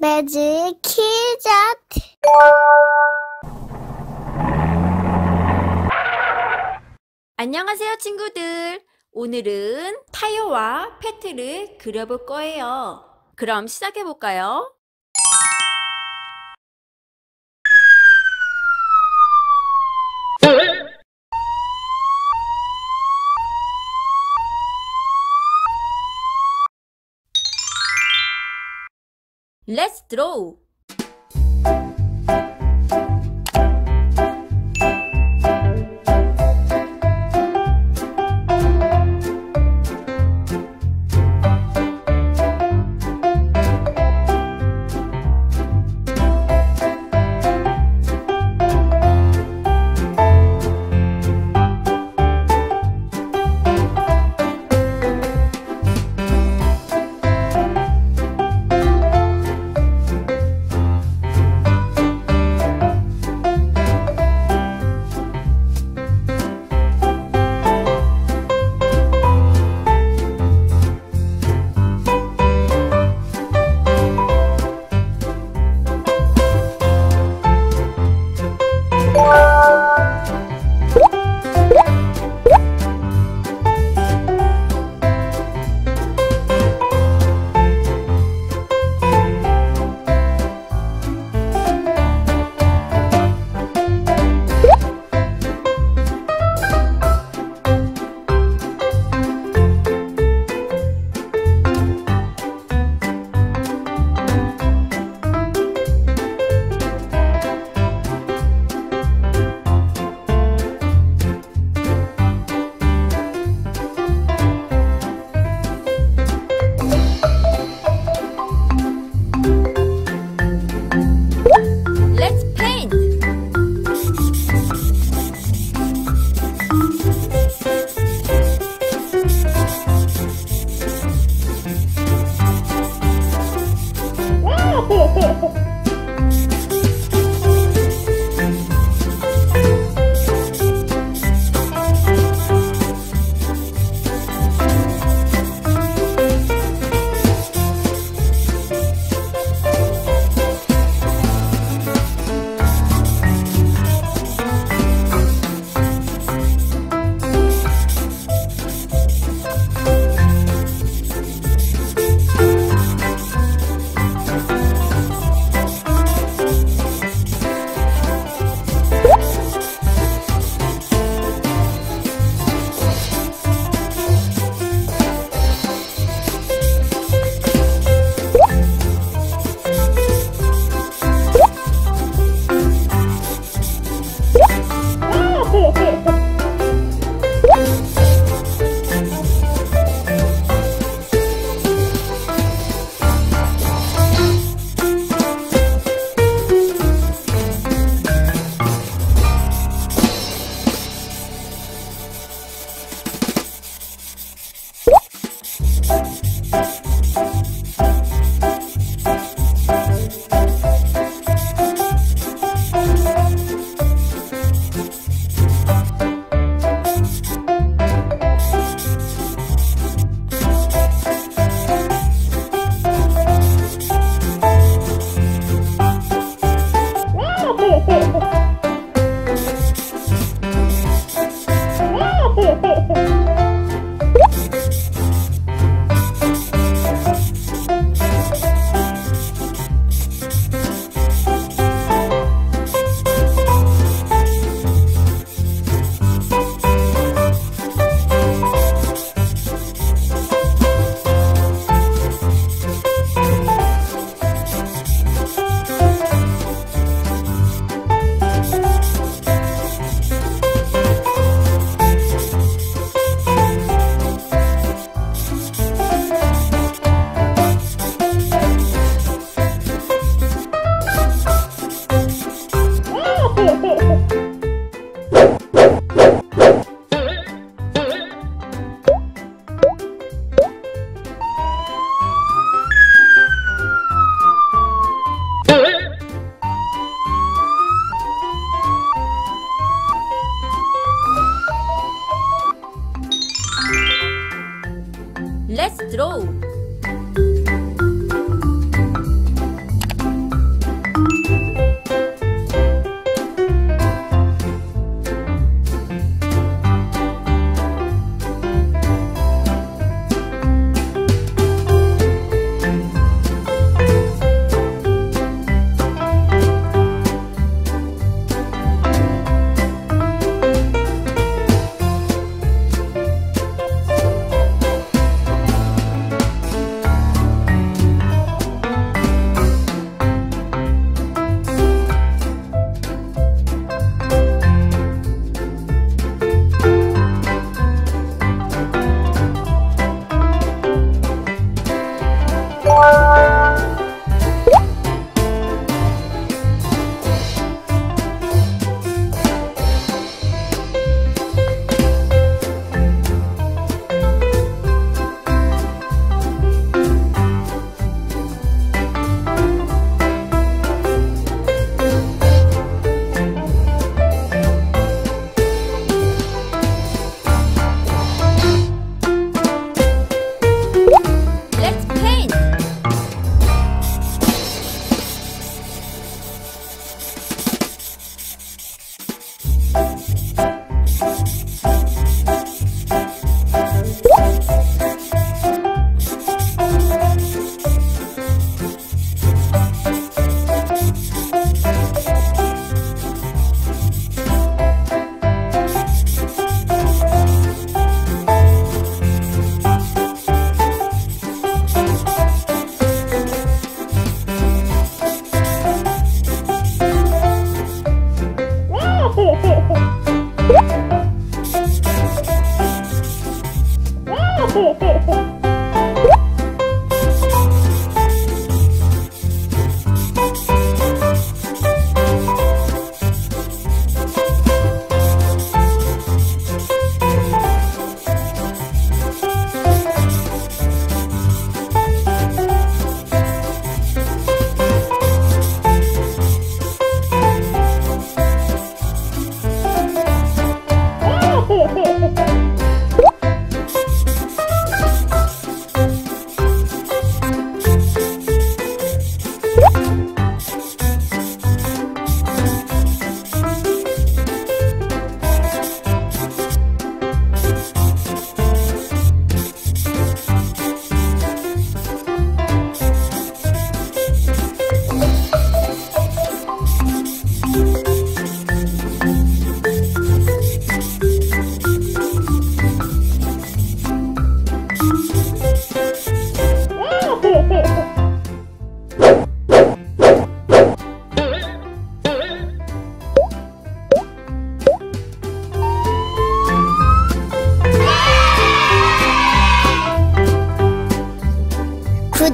매직 키자트 안녕하세요, 친구들. 오늘은 타요와 페트를 그려볼 거예요. 그럼 시작해 볼까요? Let's throw.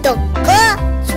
的歌曲